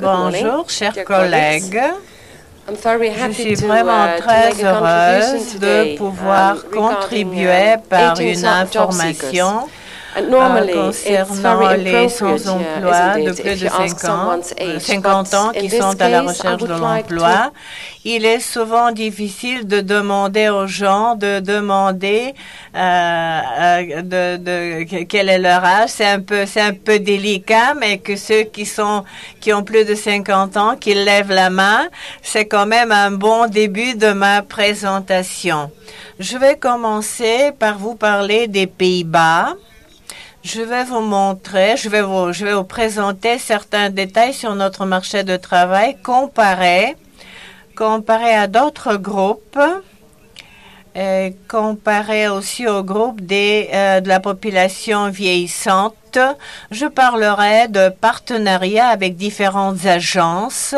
Bonjour, chers collègues. Je suis vraiment uh, très heureuse de pouvoir um, contribuer par une information concernant les sans-emploi de plus de 50, 50 ans qui sont à la recherche de l'emploi. Il est souvent difficile de demander aux gens de demander euh, euh, de, de, quel est leur âge. C'est un peu c'est un peu délicat, mais que ceux qui sont qui ont plus de 50 ans, qui lèvent la main, c'est quand même un bon début de ma présentation. Je vais commencer par vous parler des Pays-Bas. Je vais vous montrer, je vais vous, je vais vous présenter certains détails sur notre marché de travail comparé, comparé à d'autres groupes, et comparé aussi au groupe des, euh, de la population vieillissante. Je parlerai de partenariats avec différentes agences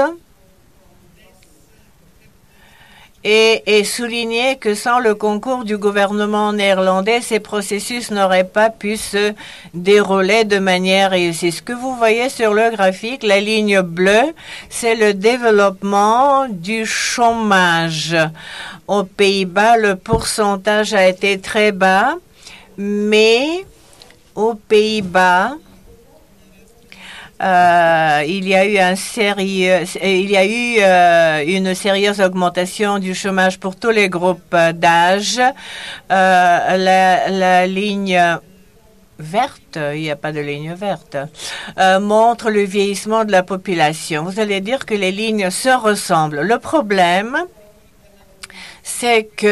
et, et souligner que sans le concours du gouvernement néerlandais, ces processus n'auraient pas pu se dérouler de manière réussie. Ce que vous voyez sur le graphique, la ligne bleue, c'est le développement du chômage. Aux Pays-Bas, le pourcentage a été très bas, mais aux Pays-Bas, euh, il y a eu un sérieux, il y a eu euh, une sérieuse augmentation du chômage pour tous les groupes d'âge. Euh, la, ligne verte, il n'y a pas de ligne verte, euh, montre le vieillissement de la population. Vous allez dire que les lignes se ressemblent. Le problème, c'est que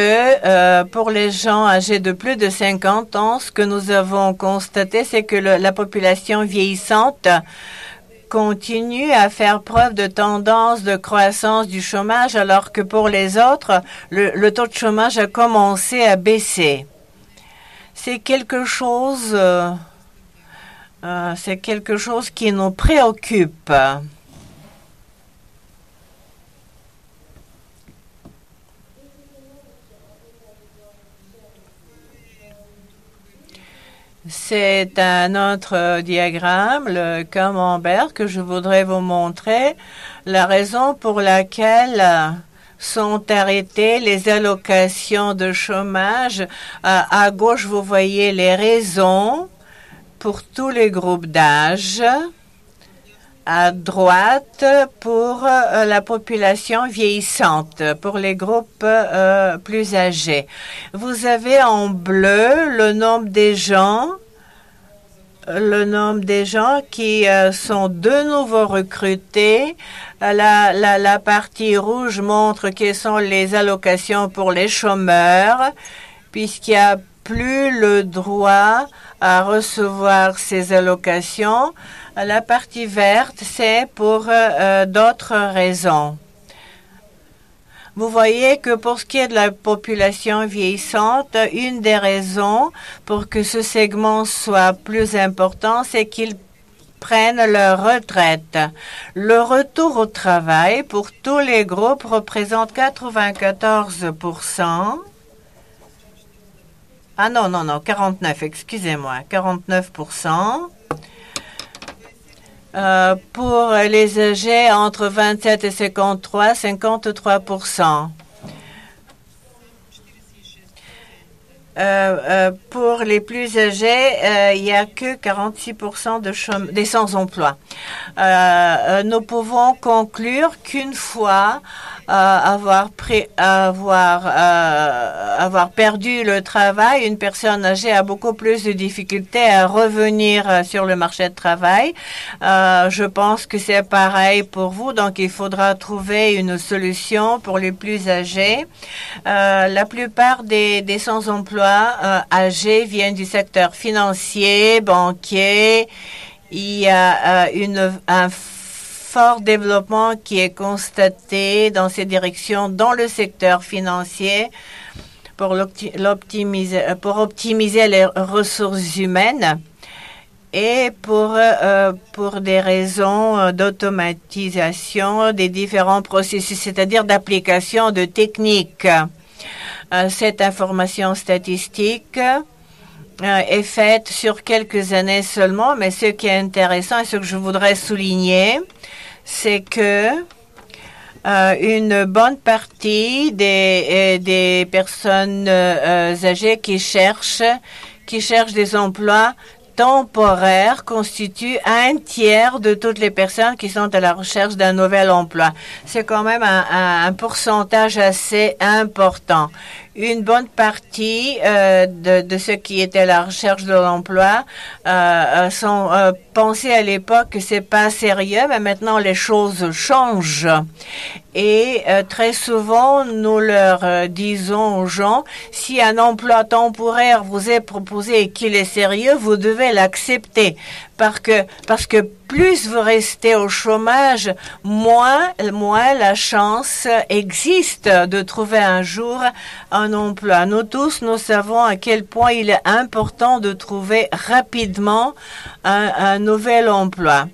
euh, pour les gens âgés de plus de 50 ans, ce que nous avons constaté, c'est que la population vieillissante continue à faire preuve de tendance de croissance du chômage, alors que pour les autres, le, le taux de chômage a commencé à baisser. C'est quelque chose, euh, euh, c'est quelque chose qui nous préoccupe. C'est un autre diagramme, le camembert, que je voudrais vous montrer. La raison pour laquelle sont arrêtées les allocations de chômage. À, à gauche, vous voyez les raisons pour tous les groupes d'âge à droite pour euh, la population vieillissante, pour les groupes euh, plus âgés. Vous avez en bleu le nombre des gens le nombre des gens qui euh, sont de nouveau recrutés. La, la, la partie rouge montre quelles sont les allocations pour les chômeurs, puisqu'il n'y a plus le droit à recevoir ces allocations. La partie verte, c'est pour euh, d'autres raisons. Vous voyez que pour ce qui est de la population vieillissante, une des raisons pour que ce segment soit plus important, c'est qu'ils prennent leur retraite. Le retour au travail pour tous les groupes représente 94 Ah non, non, non, 49, excusez-moi, 49% euh, pour les âgés entre 27 et 53, 53% Euh, euh, pour les plus âgés, euh, il n'y a que 46 de des sans-emploi. Euh, nous pouvons conclure qu'une fois avoir, pris, avoir, avoir perdu le travail, une personne âgée a beaucoup plus de difficultés à revenir sur le marché de travail. je pense que c'est pareil pour vous, donc il faudra trouver une solution pour les plus âgés. la plupart des, des sans-emploi euh, âgés viennent du secteur financier, banquier. Il y a euh, une, un fort développement qui est constaté dans ces directions dans le secteur financier pour, l'optimiser, pour optimiser les ressources humaines et pour, euh, pour des raisons euh, d'automatisation des différents processus, c'est-à-dire d'application de techniques. Euh, cette information statistique euh, est faite sur quelques années seulement, mais ce qui est intéressant et ce que je voudrais souligner, c'est que euh, une bonne partie des, des personnes âgées qui cherchent, qui cherchent des emplois temporaire constitue un tiers de toutes les personnes qui sont à la recherche d'un nouvel emploi. C'est quand même un, pourcentage assez important. Une bonne partie euh, de, ceux qui étaient à la recherche de l'emploi euh, euh, sont pensés à l'époque que c'est pas sérieux, mais maintenant les choses changent. Et très souvent, nous leur disons aux gens, si un emploi temporaire vous est proposé et qu'il est sérieux, vous devez l'accepter parce que, parce que plus vous restez au chômage, moins, moins la chance existe de trouver un jour un emploi. Nous tous, nous savons à quel point il est important de trouver rapidement un, nouvel emploi.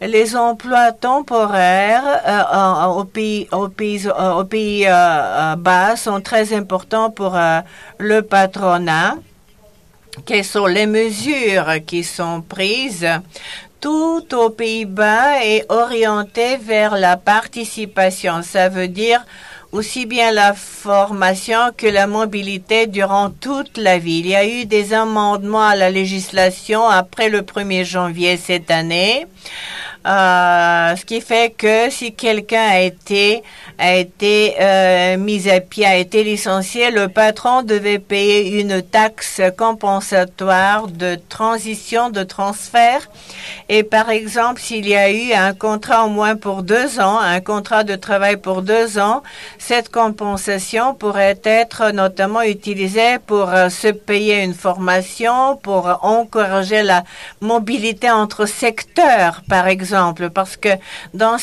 Les emplois temporaires euh, au pays, au pays, au pays euh, bas sont très importants pour euh, le patronat quelles sont les mesures qui sont prises tout aux Pays-Bas est orienté vers la participation? Ça veut dire aussi bien la formation que la mobilité durant toute la vie. Il y a eu des amendements à la législation après le 1er janvier cette année. Euh, ce qui fait que si quelqu'un a été a été euh, mis à pied, a été licencié, le patron devait payer une taxe compensatoire de transition, de transfert. Et par exemple, s'il y a eu un contrat au moins pour deux ans, un contrat de travail pour deux ans, cette compensation pourrait être notamment utilisée pour euh, se payer une formation, pour encourager la mobilité entre secteurs, par exemple, parce que dans,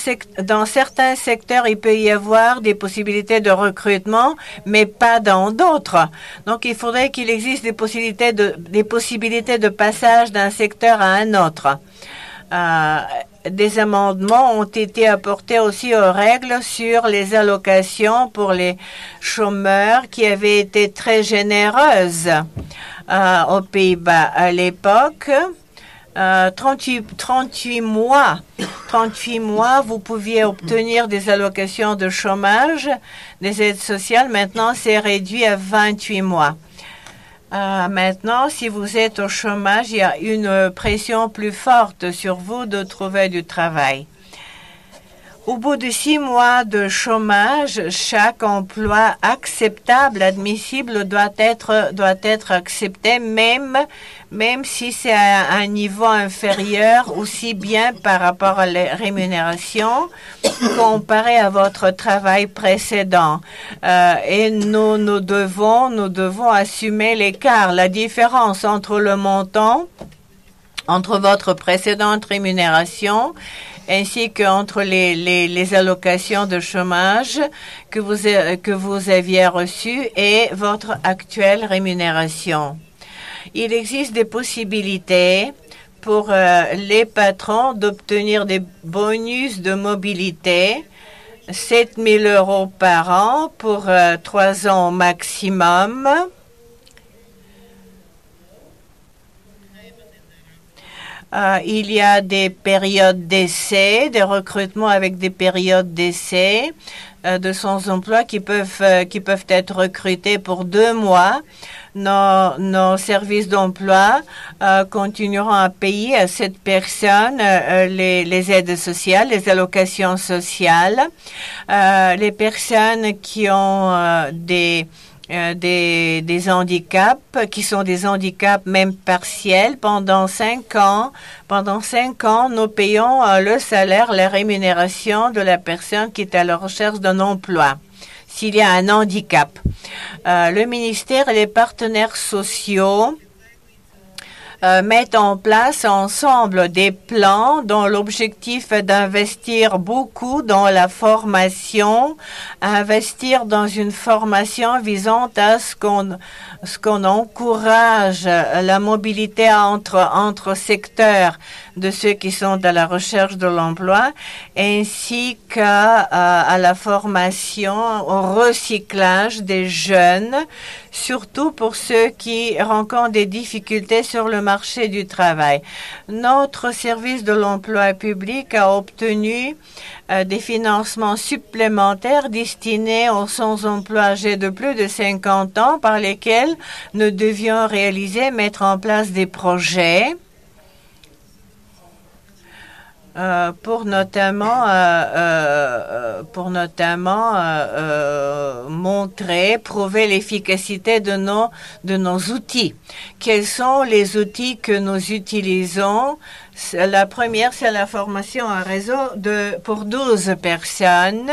certains secteurs, il peut y avoir des possibilités de recrutement, mais pas dans d'autres. Donc, il faudrait qu'il existe des possibilités de, des possibilités de passage d'un secteur à un autre. Euh, des amendements ont été apportés aussi aux règles sur les allocations pour les chômeurs qui avaient été très généreuses euh, aux Pays-Bas à l'époque. 38, euh, 38 mois. 38 mois, vous pouviez obtenir des allocations de chômage, des aides sociales. Maintenant, c'est réduit à 28 mois. Euh, maintenant, si vous êtes au chômage, il y a une pression plus forte sur vous de trouver du travail. Au bout de six mois de chômage, chaque emploi acceptable, admissible, doit être, doit être accepté, même, même si c'est à un niveau inférieur, aussi bien par rapport à la rémunération comparé à votre travail précédent. Euh, et nous, nous devons, nous devons assumer l'écart, la différence entre le montant entre votre précédente rémunération ainsi qu'entre les, les, les, allocations de chômage que vous, que vous aviez reçues et votre actuelle rémunération. Il existe des possibilités pour euh, les patrons d'obtenir des bonus de mobilité, 7 000 euros par an pour euh, trois ans maximum. Euh, il y a des périodes d'essai, des recrutements avec des périodes d'essai euh, de sans-emploi qui peuvent euh, qui peuvent être recrutés pour deux mois. Nos, nos services d'emploi continueront à payer à cette personne les, les, aides sociales, les allocations sociales. les personnes qui ont des euh, des, handicaps qui sont des handicaps même partiels. Pendant cinq ans, pendant cinq ans, nous payons le salaire, la rémunération de la personne qui est à la recherche d'un emploi s'il y a un handicap. Euh, le ministère et les partenaires sociaux euh, mettent en place ensemble des plans dont l'objectif est d'investir beaucoup dans la formation, investir dans une formation visant à ce qu'on encourage la mobilité entre secteurs de ceux qui sont à la recherche de l'emploi, ainsi qu'à à la formation, au recyclage des jeunes, surtout pour ceux qui rencontrent des difficultés sur le marché du travail. Notre service de l'emploi public a obtenu euh, des financements supplémentaires destinés aux sans-emploi âgés de plus de 50 ans par lesquels nous devions réaliser, mettre en place des projets euh, pour notamment, euh, euh, pour notamment montrer, prouver l'efficacité de nos, de nos outils. Quels sont les outils que nous utilisons? La première, c'est la formation en réseau de, pour 12 personnes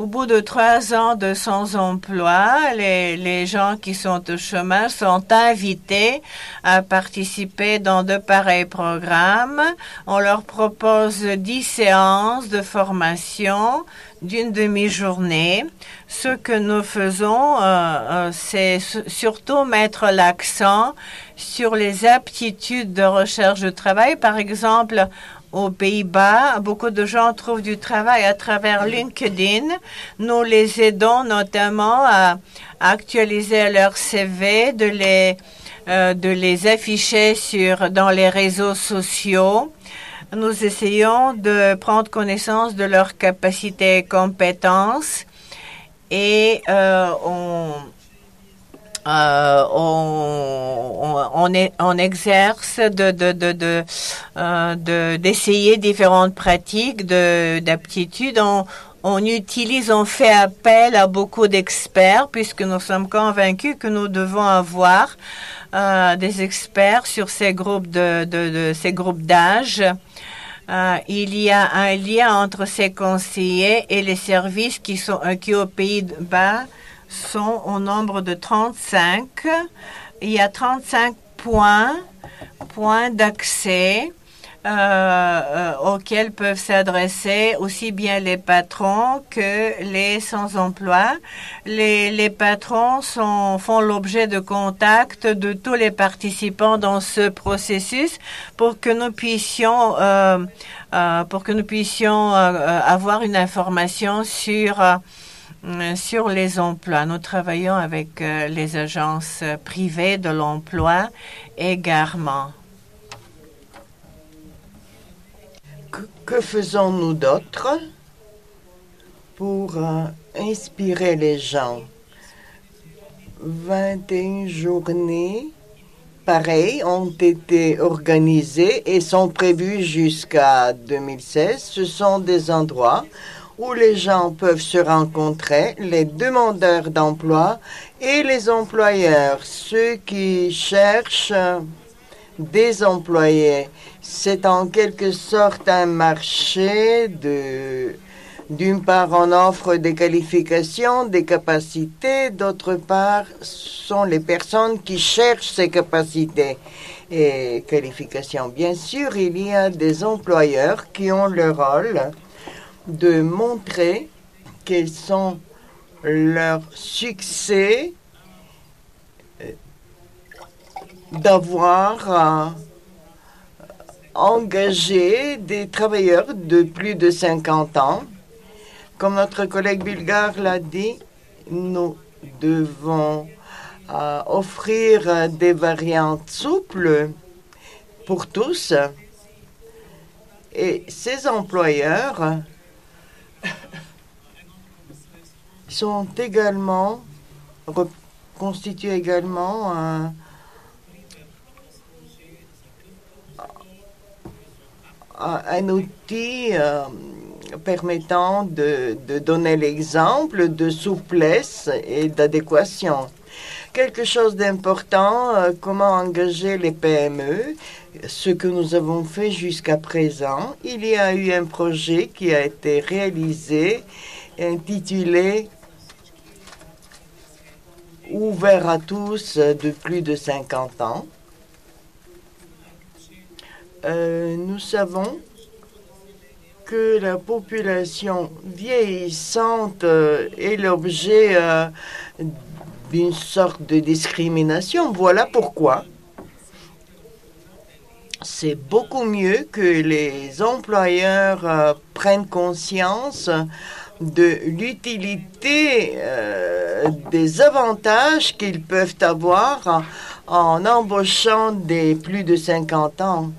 Au bout de trois ans de sans-emploi, les, les, gens qui sont au chômage sont invités à participer dans de pareils programmes. On leur propose dix séances de formation d'une demi-journée. Ce que nous faisons, euh, euh, c'est surtout mettre l'accent sur les aptitudes de recherche de travail. Par exemple, aux Pays-Bas, beaucoup de gens trouvent du travail à travers LinkedIn. Nous les aidons notamment à actualiser leur CV, de les, euh, de les afficher sur, dans les réseaux sociaux. Nous essayons de prendre connaissance de leurs capacités et compétences et euh, on, euh, on, on, on, exerce de, de, de, euh, d'essayer différentes pratiques d'aptitude. On, on utilise, on fait appel à beaucoup d'experts puisque nous sommes convaincus que nous devons avoir euh, des experts sur ces groupes de, de, ces groupes d'âge. il y a un lien entre ces conseillers et les services qui sont qui au Pays-Bas sont au nombre de 35. Il y a 35 points, points d'accès euh, euh, auxquels peuvent s'adresser aussi bien les patrons que les sans-emploi. Les, les, patrons sont, font l'objet de contacts de tous les participants dans ce processus pour que nous puissions, euh, euh pour que nous puissions euh, avoir une information sur euh, sur les emplois, nous travaillons avec euh, les agences privées de l'emploi également. Que, faisons-nous d'autre pour euh, inspirer les gens? 21 journées pareilles ont été organisées et sont prévues jusqu'à 2016. Ce sont des endroits où les gens peuvent se rencontrer, les demandeurs d'emploi et les employeurs, ceux qui cherchent des employés. C'est en quelque sorte un marché de d'une part, on offre des qualifications, des capacités, d'autre part, sont les personnes qui cherchent ces capacités et qualifications. Bien sûr, il y a des employeurs qui ont le rôle de montrer quels sont leurs succès euh, d'avoir euh, engagé des travailleurs de plus de 50 ans. Comme notre collègue bulgare l'a dit, nous devons euh, offrir des variantes souples pour tous. Et ces employeurs sont également constituent également un, un outil euh, permettant de, de donner l'exemple de souplesse et d'adéquation. Quelque chose d'important, euh, comment engager les PME, ce que nous avons fait jusqu'à présent. Il y a eu un projet qui a été réalisé intitulé Ouvert à tous de plus de 50 ans. Euh, nous savons que la population vieillissante euh, est l'objet euh, d'une sorte de discrimination. Voilà pourquoi c'est beaucoup mieux que les employeurs euh, prennent conscience de l'utilité euh, des avantages qu'ils peuvent avoir en, embauchant des plus de 50 ans.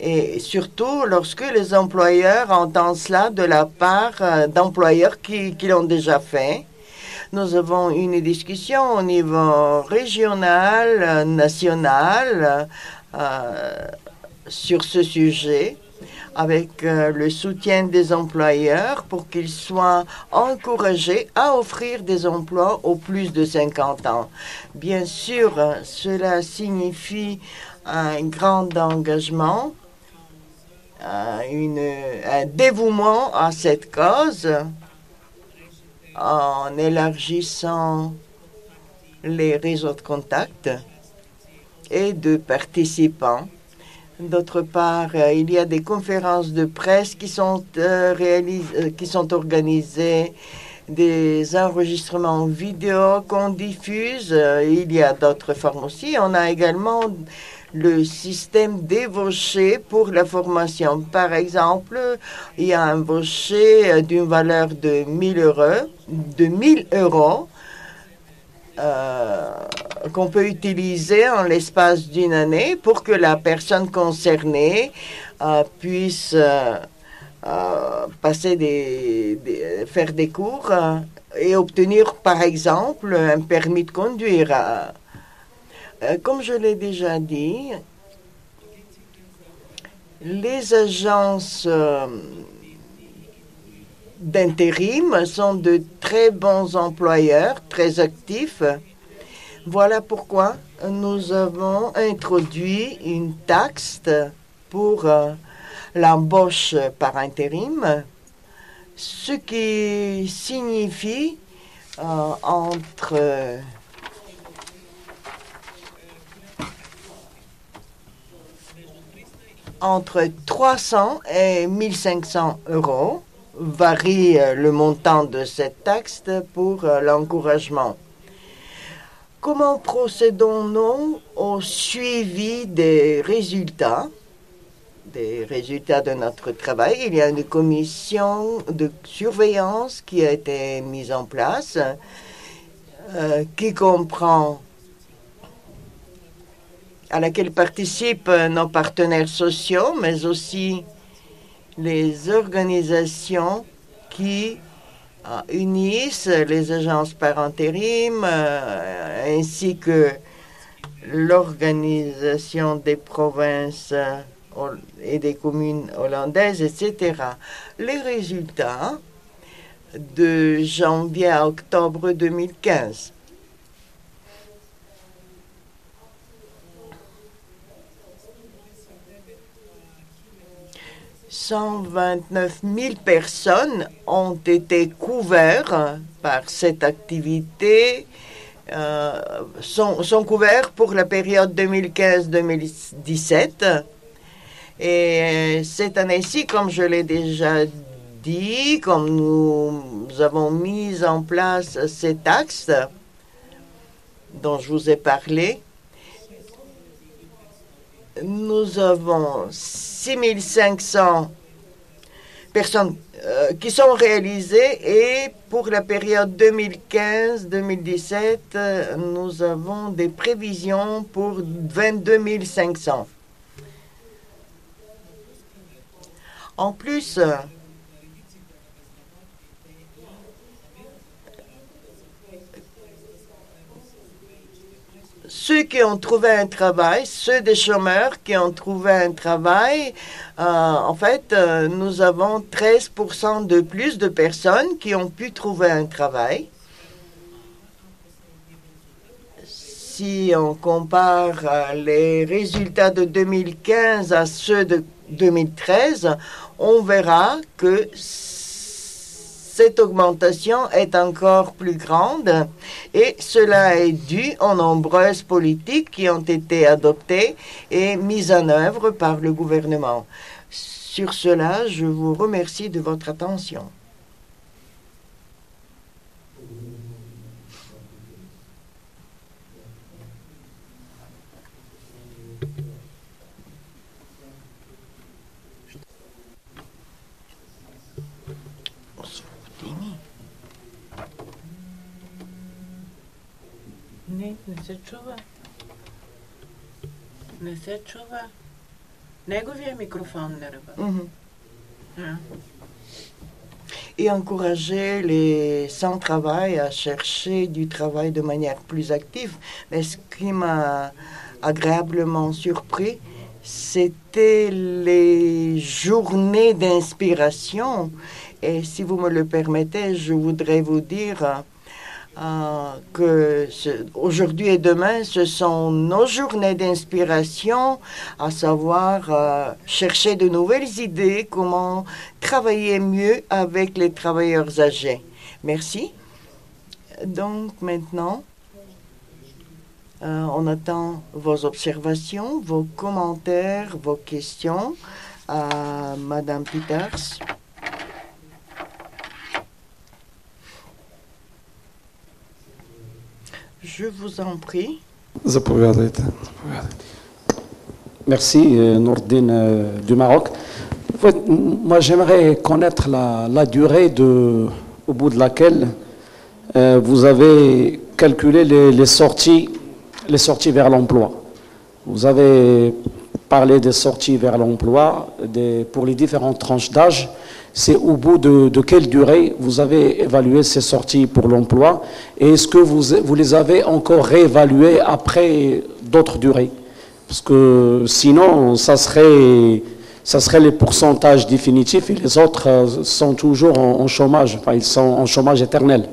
Et surtout lorsque les employeurs entendent cela de la part euh, d'employeurs qui, qui l'ont déjà fait. Nous avons une discussion au niveau régional, national, euh, sur ce sujet avec euh, le soutien des employeurs pour qu'ils soient encouragés à offrir des emplois aux plus de 50 ans. Bien sûr, cela signifie un grand engagement, euh, un dévouement à cette cause en élargissant les réseaux de contact et de participants D'autre part, euh, il y a des conférences de presse qui sont, euh, euh, qui sont organisées, des enregistrements vidéo qu'on diffuse. il y a d'autres formes aussi. On a également le système d'ébauché pour la formation. Par exemple, il y a un embauché d'une valeur de 1000 euros, de 1000 euros qu'on peut utiliser en l'espace d'une année pour que la personne concernée euh, puisse euh, passer des, faire des cours et obtenir, par exemple, un permis de conduire. comme je l'ai déjà dit, les agences d'intérim sont de très bons employeurs, très actifs. Voilà pourquoi nous avons introduit une taxe pour euh, l'embauche par intérim, ce qui signifie euh, entre entre 300 et 1500 euros varie euh, le montant de cette taxe pour euh, l'encouragement. Comment procédons-nous au suivi des résultats, des résultats de notre travail? Il y a une commission de surveillance qui a été mise en place, euh, qui comprend à laquelle participent nos partenaires sociaux, mais aussi les organisations qui euh, unissent les agences par intérim euh, ainsi que l'organisation des provinces euh, et des communes hollandaises, etc. Les résultats de janvier à octobre 2015. 129 000 personnes ont été couvertes par cette activité, euh, sont, sont couverts pour la période 2015-2017. Et cette année-ci, comme je l'ai déjà dit, comme nous, avons mis en place ces taxes dont je vous ai parlé, nous avons 6500 personnes euh, qui sont réalisées et pour la période 2015-2017, euh, nous avons des prévisions pour 22 500. En plus, ceux qui ont trouvé un travail, ceux des chômeurs qui ont trouvé un travail, euh, en fait, euh, nous avons 13% de plus de personnes qui ont pu trouver un travail. Si on compare euh, les résultats de 2015 à ceux de 2013, on verra que cette augmentation est encore plus grande et cela est dû aux nombreuses politiques qui ont été adoptées et mises en œuvre par le gouvernement. Sur cela, je vous remercie de votre attention. Не се чува. Не се чува. Неговия микрофон не работи. Mhm. А. Et encourager les sans-travail à chercher du travail de manière plus active. Mais ce qui m'a agréablement surpris, c'était les journées d'inspiration. Et si vous me le permettez, je voudrais vous dire euh, que aujourd'hui et demain, ce sont nos journées d'inspiration, à savoir euh, chercher de nouvelles idées, comment travailler mieux avec les travailleurs âgés. Merci. Donc maintenant, euh, on attend vos observations, vos commentaires, vos questions à Madame Peters. Je vous en prie. Merci, euh, Nordine euh, du Maroc. Moi, j'aimerais connaître la, durée au bout de laquelle euh, vous avez calculé sorties, les sorties vers l'emploi. Vous avez parlé des sorties vers l'emploi pour les différentes tranches d'âge. C'est au bout de, quelle durée vous avez évalué ces sorties pour l'emploi et est-ce que vous, vous les avez encore réévaluées après d'autres durées? Parce que sinon, ça serait, ça serait les pourcentages définitifs et les autres euh, sont toujours en chômage, enfin, ils sont en chômage éternel.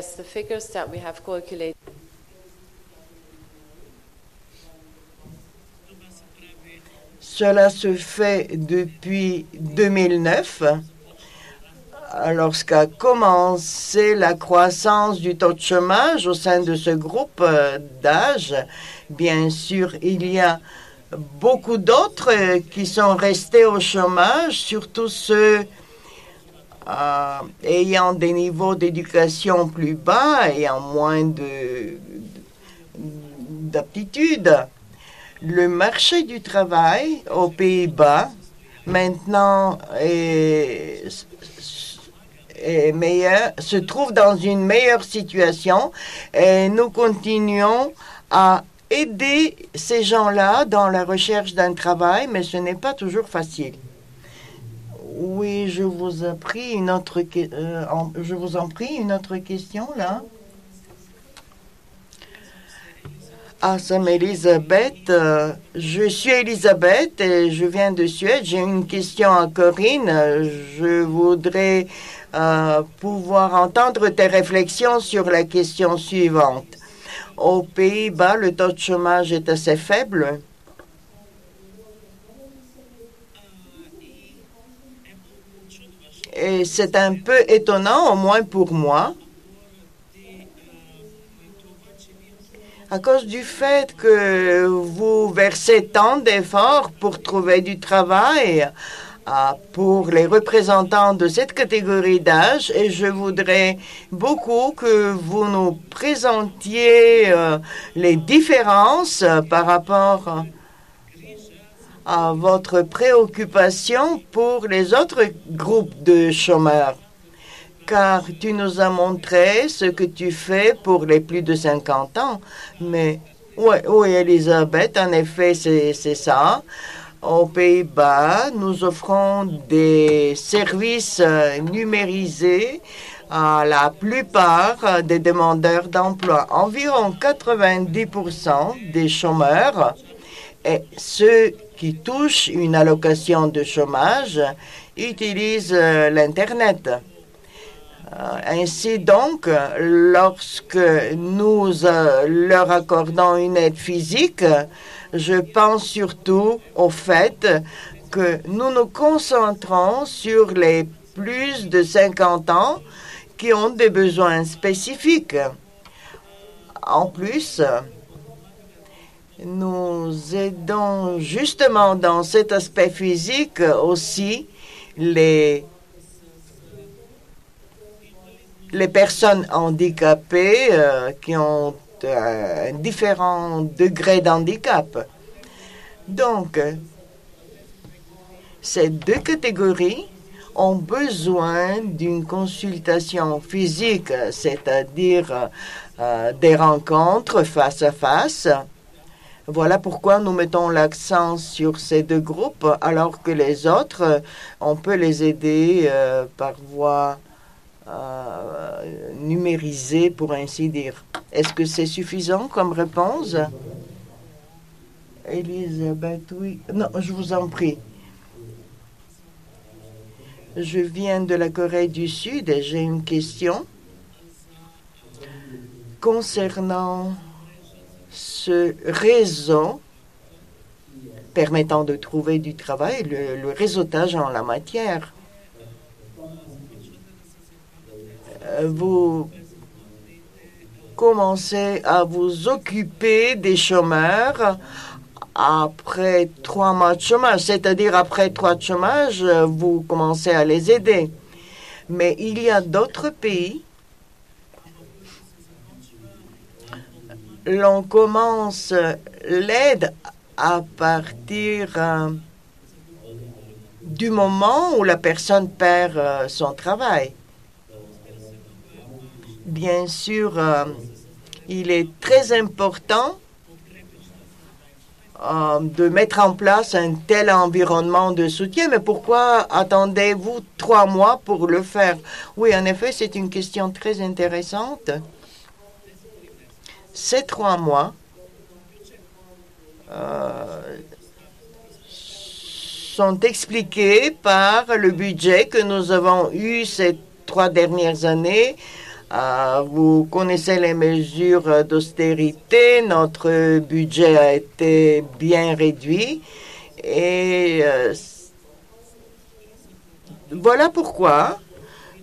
The figures that we have calculated. Cela se fait depuis 2009, lorsqu'a commencé la croissance du taux de chômage au sein de ce groupe euh, d'âge. Bien sûr, il y a beaucoup d'autres euh, qui sont restés au chômage, surtout ceux euh, ayant des niveaux d'éducation plus bas, ayant moins de d'aptitude. Le marché du travail aux Pays-Bas maintenant est, meilleur, se trouve dans une meilleure situation et nous continuons à aider ces gens-là dans la recherche d'un travail, mais ce n'est pas toujours facile. Oui, je vous en prie une autre, euh, en- je vous en prie une autre question là. Ah, c'est Elisabeth. Euh, je suis Elisabeth et je viens de Suède. J'ai une question à Corinne. Je voudrais euh, pouvoir entendre tes réflexions sur la question suivante. Aux Pays-Bas, le taux de chômage est assez faible. Et c'est un peu étonnant, au moins pour moi. à cause du fait que vous versez tant d'efforts pour trouver du travail ah, pour les représentants de cette catégorie d'âge et je voudrais beaucoup que vous nous présentiez euh, les différences par rapport à votre préoccupation pour les autres groupes de chômeurs car tu nous as montré ce que tu fais pour les plus de 50 ans. Mais oui, oui Elisabeth, en effet, c'est ça. Aux Pays-Bas, nous offrons des services euh, numérisés à la plupart des demandeurs d'emploi. Environ 90% des chômeurs et ceux qui touchent une allocation de chômage utilisent euh, l'Internet. Euh, Ainsi donc, lorsque nous euh, leur accordons une aide physique, je pense surtout au fait que nous nous concentrons sur les plus de 50 ans qui ont des besoins spécifiques. En plus, nous aidons justement dans cet aspect physique aussi les personnes handicapées euh, qui ont un différent degré d'handicap. Donc, ces deux catégories ont besoin d'une consultation physique, c'est-à-dire euh, des rencontres face à face. Voilà pourquoi nous mettons l'accent sur ces deux groupes, alors que les autres, on peut les aider euh, par voie euh, numérisée, pour ainsi dire. Est-ce que c'est suffisant comme réponse? Elisabeth, oui. Non, je vous en prie. Je viens de la Corée du Sud et j'ai une question concernant ce réseau permettant de trouver du travail, le, réseautage en la matière. Euh, vous commencez à vous occuper des chômeurs après trois mois de chômage, c'est-à-dire après trois de chômage, vous commencez à les aider. Mais il y a d'autres pays, l'on commence l'aide à partir euh, du moment où la personne perd euh, son travail. Bien sûr, euh, il est très important de mettre en place un tel environnement de soutien, mais pourquoi attendez-vous trois mois pour le faire? Oui, en effet, c'est une question très intéressante. Ces trois mois euh, sont expliqués par le budget que nous avons eu ces trois dernières années ah, vous connaissez les mesures d'austérité. Notre budget a été bien réduit. Et euh, voilà pourquoi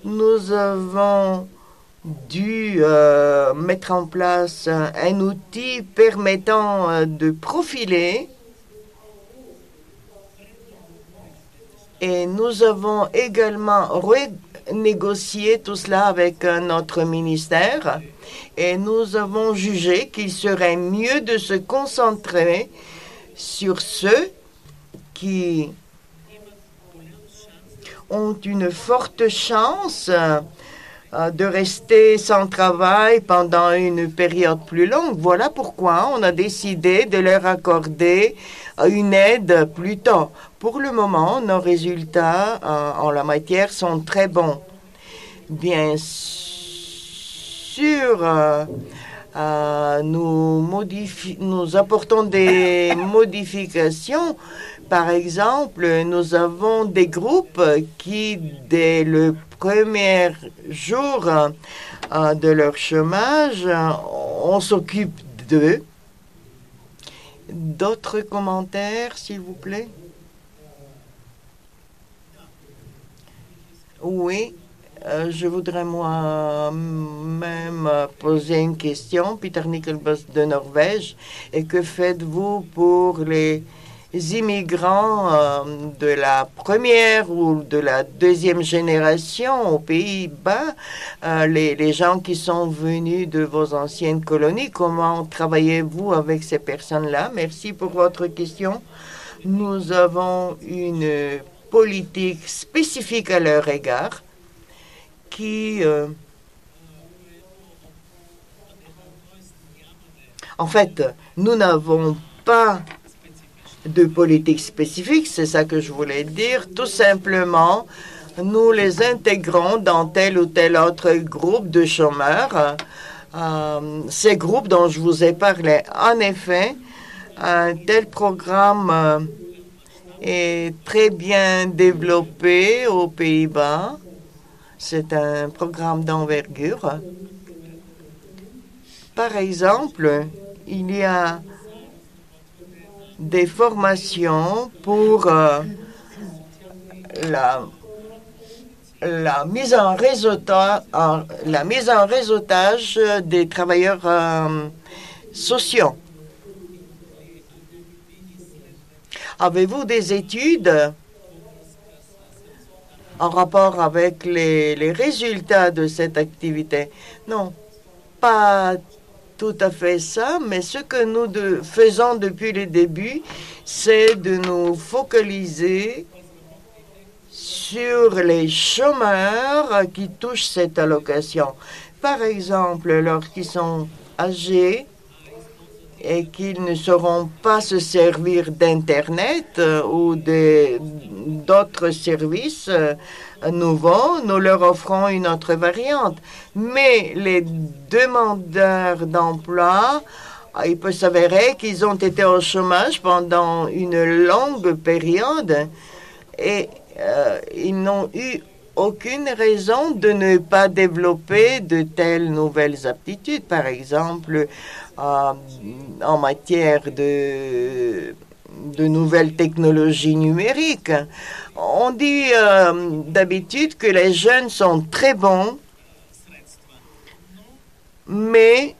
nous avons dû euh, mettre en place un, outil permettant euh, de profiler. Et nous avons également négocier tout cela avec notre ministère. Et nous avons jugé qu'il serait mieux de se concentrer sur ceux qui ont une forte chance de rester sans travail pendant une période plus longue. Voilà pourquoi on a décidé de leur accorder une aide plus tôt. Pour le moment, nos résultats euh, en la matière sont très bons. Bien sûr, euh, euh, nous, nous apportons des modifications. Par exemple, nous avons des groupes qui, dès le premier jour de leur chômage, on s'occupe d'eux. D'autres commentaires, s'il vous plaît? Oui, euh, je voudrais moi-même poser une question. Peter Nickelbus de Norvège. Et que faites-vous pour les immigrants euh, de la première ou de la deuxième génération aux Pays-Bas, euh, les, gens qui sont venus de vos anciennes colonies, comment travaillez-vous avec ces personnes-là? Merci pour votre question. Nous avons une politique spécifique à leur égard qui... Euh, en fait, nous n'avons pas de politique spécifique, c'est ça que je voulais dire. Tout simplement, nous les intégrons dans tel ou tel autre groupe de chômeurs. Euh, ces groupes dont je vous ai parlé, en effet, un tel programme euh, est très bien développé aux Pays-Bas. C'est un programme d'envergure. Par exemple, il y a des formations pour euh, la, la, mise en réseautage, la mise en réseautage des travailleurs euh, sociaux. Avez-vous des études en rapport avec les, résultats de cette activité? Non, pas tout à fait ça, mais ce que nous faisons depuis le début, c'est de nous focaliser sur les chômeurs qui touchent cette allocation. Par exemple, lorsqu'ils sont âgés et qu'ils ne sauront pas se servir d'Internet euh, ou d'autres services euh, nouveaux, nous leur offrons une autre variante. Mais les demandeurs d'emploi, ah, il peut s'avérer qu'ils ont été au chômage pendant une longue période et euh, ils n'ont eu aucune raison de ne pas développer de telles nouvelles aptitudes. Par exemple, euh, en matière de, de nouvelles technologies numériques. On dit euh, d'habitude que les jeunes sont très bons, mais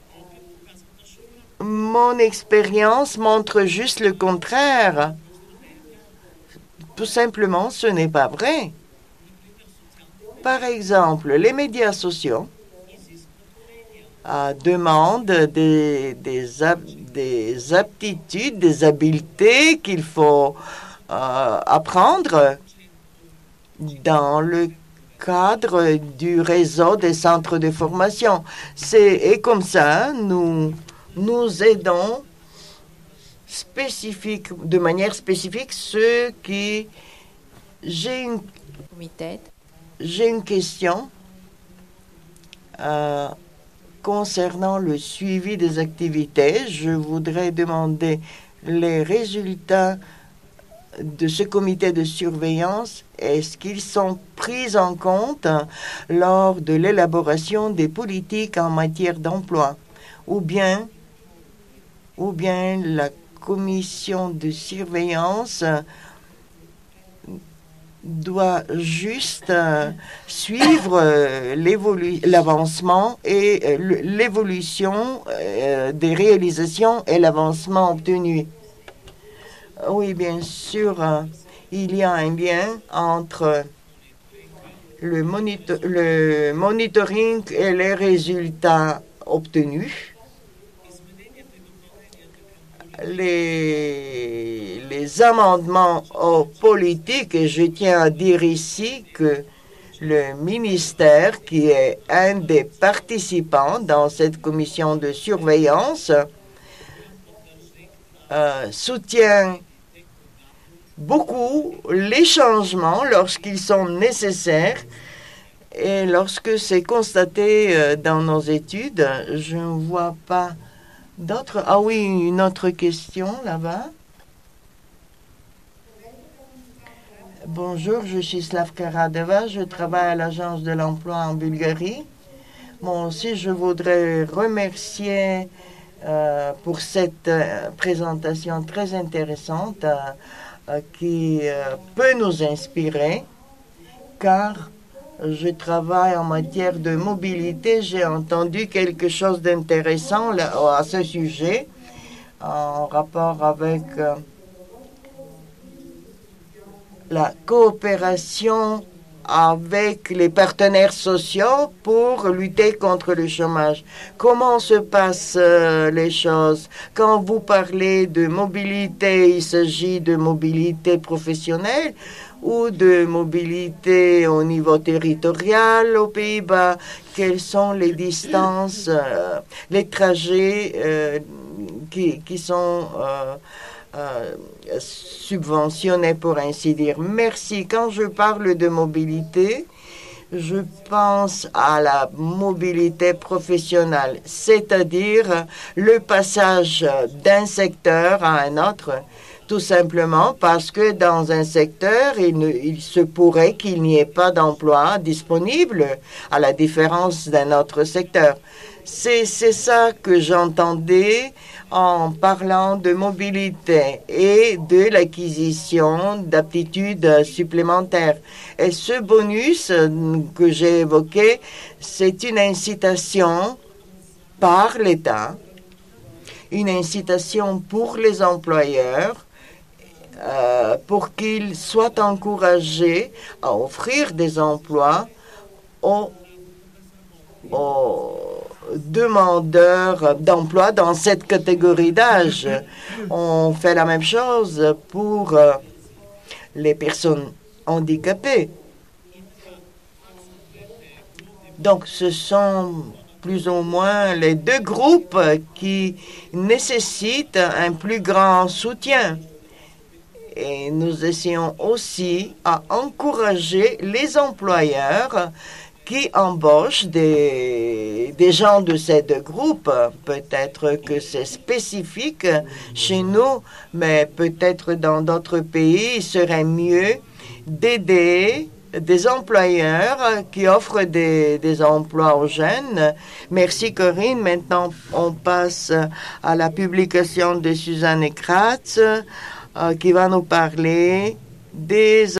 mon expérience montre juste le contraire. Tout simplement, ce n'est pas vrai. Par exemple, les médias sociaux euh, demandent des, des, ap- des aptitudes, des habiletés qu'il faut euh, apprendre dans le cadre du réseau des centres de formation. Et comme ça, nous nous aidons spécifique, de manière spécifique ceux qui j'ai une Committed. j'ai une question euh, concernant le suivi des activités. Je voudrais demander les résultats de ce comité de surveillance. Est-ce qu'ils sont pris en compte lors de l'élaboration des politiques en matière d'emploi? Ou bien, ou bien la commission de surveillance doit juste euh, suivre euh, l'avancement et euh, l'évolution des réalisations et l'avancement obtenu. Oui, bien sûr, il y a un lien entre le, le monitoring et les résultats obtenus. Les, les amendements aux politiques, et je tiens à dire ici que le ministère, qui est un des participants dans cette commission de surveillance, euh, soutient beaucoup les changements lorsqu'ils sont nécessaires et lorsque c'est constaté euh, dans nos études, je ne vois pas d'autres. Ah oui, une autre question là-bas. Bonjour, je suis Slavka Radeva, je travaille à l'Agence de l'emploi en Bulgarie. Moi aussi, je voudrais remercier euh, pour cette euh, présentation très intéressante euh, qui peut nous inspirer, car je travaille en matière de mobilité. J'ai entendu quelque chose d'intéressant à ce sujet en rapport avec la coopération avec les partenaires sociaux pour lutter contre le chômage. Comment se passent euh, les choses? Quand vous parlez de mobilité, il s'agit de mobilité professionnelle ou de mobilité au niveau territorial aux Pays-Bas? Quelles sont les distances, euh, les trajets euh, qui, qui sont euh, subventionnés, pour ainsi dire Merci. Quand je parle de mobilité, je pense à la mobilité professionnelle, c'est-à-dire le passage d'un secteur à un autre tout simplement parce que dans un secteur, il, il se pourrait qu'il n'y ait pas d'emploi disponible, à la différence d'un autre secteur. C'est ça que j'entendais en parlant de mobilité et de l'acquisition d'aptitudes supplémentaires. Et ce bonus que j'ai évoqué, c'est une incitation par l'État, une incitation pour les employeurs euh, pour qu'ils soient encouragés à offrir des emplois aux, aux demandeurs d'emploi dans cette catégorie d'âge. On fait la même chose pour euh, les personnes handicapées. Donc, ce sont plus ou moins les deux groupes qui nécessitent un plus grand soutien. Et nous essayons aussi à encourager les employeurs qui embauchent des, gens de ces deux groupes. Peut-être que c'est spécifique chez nous, mais peut-être dans d'autres pays, il serait mieux d'aider des employeurs qui offrent des, des, emplois aux jeunes. Merci Corinne. Maintenant, on passe à la publication de Suzanne Kratz euh, qui va nous parler des